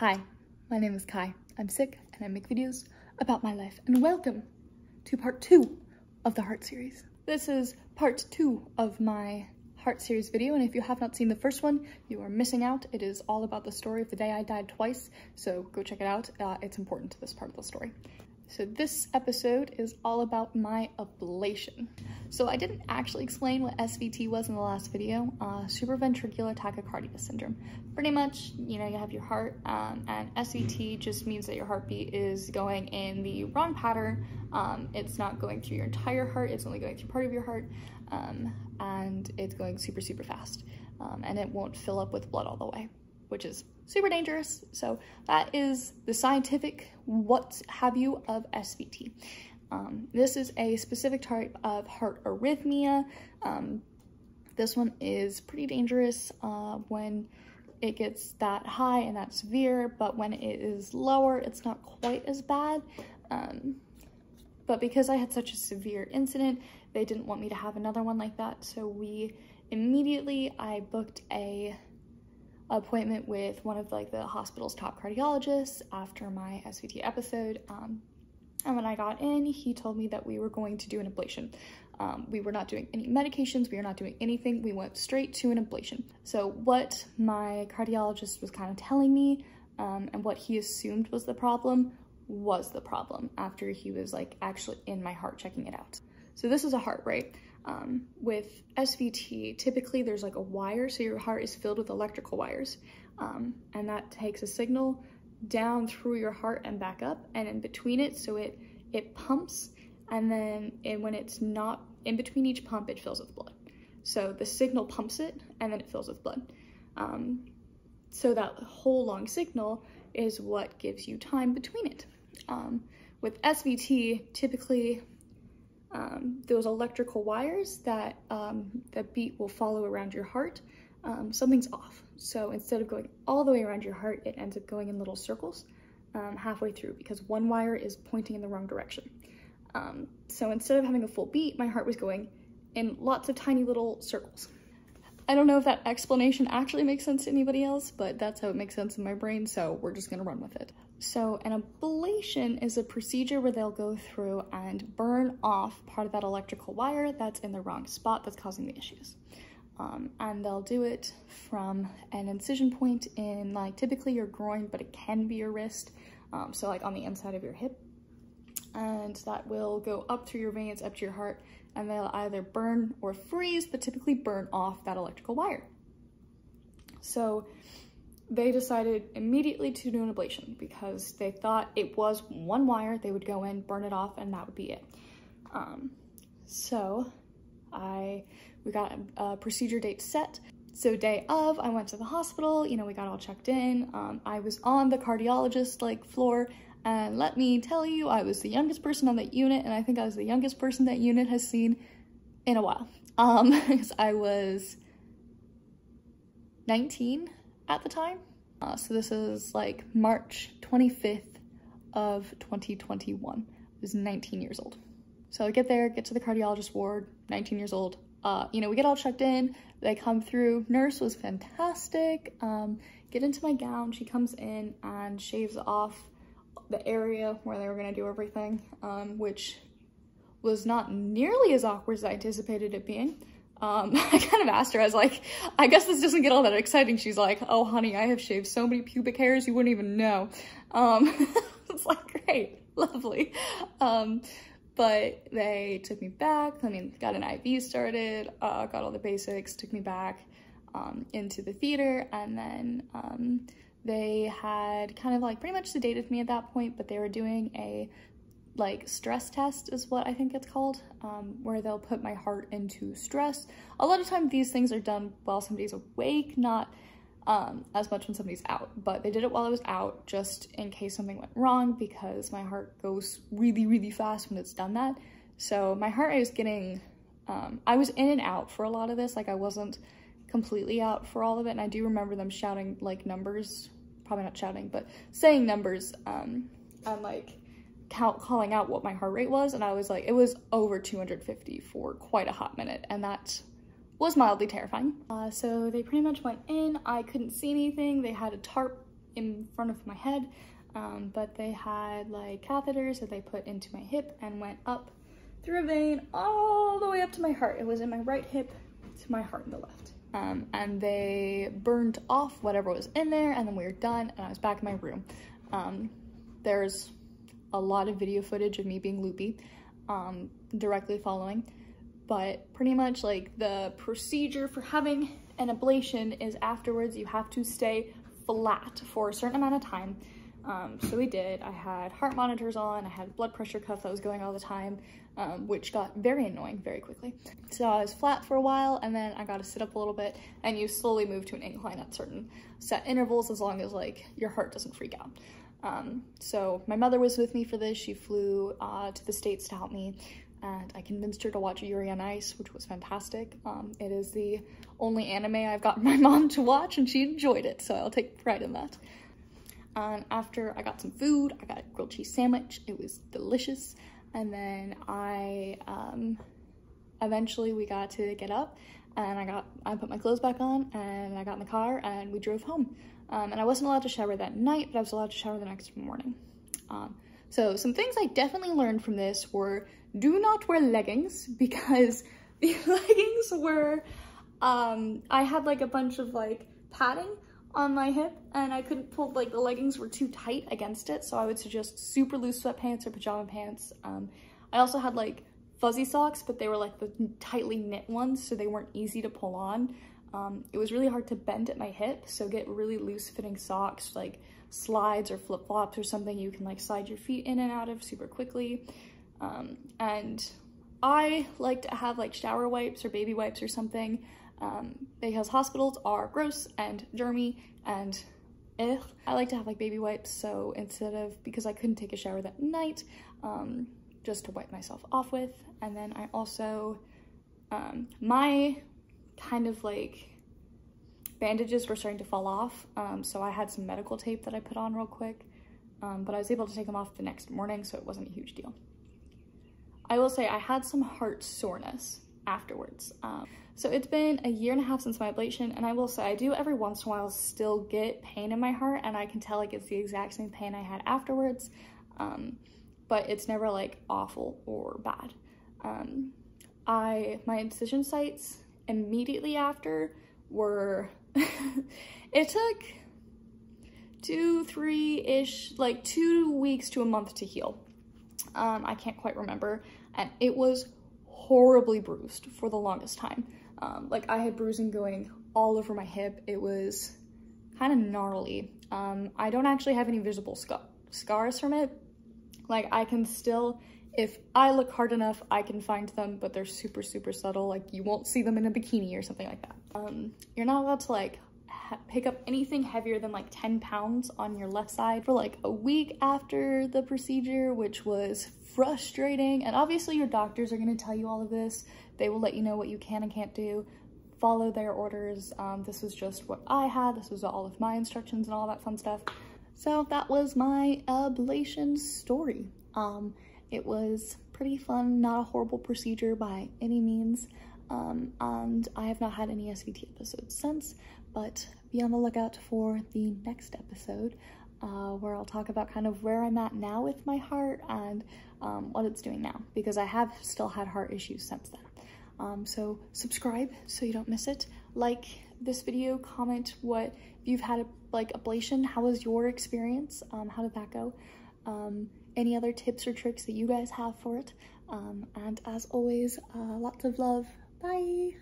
Hi, my name is Cai. I'm sick and I make videos about my life. And welcome to part two of the Heart series. This is part two of my Heart series video, and if you have not seen the first one, you are missing out. It is all about the story of the day I died twice, so go check it out. Uh, it's important to this part of the story. So this episode is all about my ablation. So I didn't actually explain what SVT was in the last video, uh, supraventricular tachycardia syndrome. Pretty much, you know, you have your heart um, and SVT just means that your heartbeat is going in the wrong pattern. Um, it's not going through your entire heart, it's only going through part of your heart um, and it's going super, super fast um, and it won't fill up with blood all the way, which is super dangerous. So that is the scientific what have you of SVT. Um, this is a specific type of heart arrhythmia. Um, this one is pretty dangerous uh, when it gets that high and that severe, but when it is lower, it's not quite as bad. Um, but because I had such a severe incident, they didn't want me to have another one like that. So we immediately, I booked a appointment with one of like the hospital's top cardiologists after my SVT episode. Um, and when I got in, he told me that we were going to do an ablation. Um, we were not doing any medications, we were not doing anything. We went straight to an ablation. So what my cardiologist was kind of telling me um, and what he assumed was the problem was the problem after he was like actually in my heart checking it out. So this is a heart, right? Um, with SVT, typically there's like a wire, so your heart is filled with electrical wires. Um, and that takes a signal down through your heart and back up and in between it, so it, it pumps and then it, when it's not in between each pump, it fills with blood. So the signal pumps it and then it fills with blood. Um, so that whole long signal is what gives you time between it. Um, with SVT, typically um, those electrical wires that um, the beat will follow around your heart, um, something's off. So instead of going all the way around your heart, it ends up going in little circles um, halfway through because one wire is pointing in the wrong direction. Um, so instead of having a full beat, my heart was going in lots of tiny little circles. I don't know if that explanation actually makes sense to anybody else, but that's how it makes sense in my brain, so we're just gonna run with it. So an ablation is a procedure where they'll go through and burn off part of that electrical wire that's in the wrong spot that's causing the issues. Um, and they'll do it from an incision point in like typically your groin, but it can be your wrist. Um, so like on the inside of your hip. And that will go up through your veins, up to your heart, and they'll either burn or freeze, but typically burn off that electrical wire. So they decided immediately to do an ablation because they thought it was one wire, they would go in, burn it off, and that would be it. Um, so I, we got a procedure date set. So day of, I went to the hospital, you know, we got all checked in. Um, I was on the cardiologist like floor and let me tell you, I was the youngest person on that unit and I think I was the youngest person that unit has seen in a while. Um, because I was 19 at the time. Uh, so this is like March 25th of 2021. I was 19 years old. So I get there, get to the cardiologist ward, 19 years old. Uh, you know, we get all checked in, they come through. Nurse was fantastic. Um, get into my gown, she comes in and shaves off the area where they were gonna do everything, um, which was not nearly as awkward as I anticipated it being. Um, I kind of asked her, I was like, I guess this doesn't get all that exciting. She's like, oh honey, I have shaved so many pubic hairs you wouldn't even know. Um, it's like, great, lovely. Um, but they took me back, I mean, got an IV started, uh, got all the basics, took me back um, into the theater, and then um, they had kind of like pretty much sedated me at that point, but they were doing a like stress test is what I think it's called, um, where they'll put my heart into stress. A lot of times these things are done while somebody's awake, not um, as much when somebody's out, but they did it while I was out just in case something went wrong because my heart goes really, really fast when it's done that. So my heart rate was getting, um, I was in and out for a lot of this, like I wasn't completely out for all of it, and I do remember them shouting like numbers, probably not shouting, but saying numbers, um, and like count calling out what my heart rate was and I was like it was over 250 for quite a hot minute and that was mildly terrifying. Uh, so they pretty much went in, I couldn't see anything, they had a tarp in front of my head, um, but they had like catheters that they put into my hip and went up through a vein all the way up to my heart. It was in my right hip to my heart in the left. Um, and they burned off whatever was in there and then we were done and I was back in my room. Um, there's a lot of video footage of me being loopy um, directly following, but pretty much like the procedure for having an ablation is afterwards you have to stay flat for a certain amount of time. Um, so we did. I had heart monitors on, I had blood pressure cuff that was going all the time, um, which got very annoying very quickly. So I was flat for a while and then I got to sit up a little bit and you slowly move to an incline at certain set intervals as long as like your heart doesn't freak out. Um, so my mother was with me for this. She flew uh, to the States to help me and I convinced her to watch Yuri on Ice, which was fantastic. Um, it is the only anime I've gotten my mom to watch and she enjoyed it, so I'll take pride in that. And after I got some food, I got a grilled cheese sandwich. It was delicious. And then I, um, eventually we got to get up and I got, I put my clothes back on and I got in the car and we drove home. Um, and I wasn't allowed to shower that night, but I was allowed to shower the next morning. Um, so some things I definitely learned from this were do not wear leggings because the leggings were, um, I had like a bunch of like padding on my hip and I couldn't pull, like the leggings were too tight against it. So I would suggest super loose sweatpants or pajama pants. Um, I also had like fuzzy socks, but they were like the tightly knit ones. So they weren't easy to pull on. Um, it was really hard to bend at my hip. So get really loose fitting socks, like slides or flip flops or something you can like slide your feet in and out of super quickly. Um, and I like to have like shower wipes or baby wipes or something um, because hospitals are gross and germy and ugh. I like to have like baby wipes so instead of, because I couldn't take a shower that night, um, just to wipe myself off with. And then I also, um, my kind of like bandages were starting to fall off. Um, so I had some medical tape that I put on real quick, um, but I was able to take them off the next morning so it wasn't a huge deal. I will say I had some heart soreness afterwards. Um, so it's been a year and a half since my ablation and I will say I do every once in a while still get pain in my heart and I can tell like it's the exact same pain I had afterwards. Um, but it's never like awful or bad. Um, I, my incision sites immediately after were, it took two, three-ish, like two weeks to a month to heal. Um, I can't quite remember. And it was horribly bruised for the longest time. Um, like I had bruising going all over my hip. It was kind of gnarly. Um, I don't actually have any visible sc scars from it. Like I can still, if I look hard enough, I can find them, but they're super, super subtle. Like you won't see them in a bikini or something like that. Um, you're not allowed to like pick up anything heavier than like 10 pounds on your left side for like a week after the procedure, which was frustrating. And obviously your doctors are going to tell you all of this. They will let you know what you can and can't do. Follow their orders. Um, this was just what I had. This was all of my instructions and all that fun stuff. So that was my ablation story. Um, it was pretty fun, not a horrible procedure by any means. Um, and I have not had any SVT episodes since, but be on the lookout for the next episode uh, where I'll talk about kind of where I'm at now with my heart and um, what it's doing now because I have still had heart issues since then. Um, so subscribe so you don't miss it. Like this video, comment what if you've had a like ablation, how was your experience? Um, how did that go? Um, any other tips or tricks that you guys have for it? Um, and as always, uh, lots of love. Bye.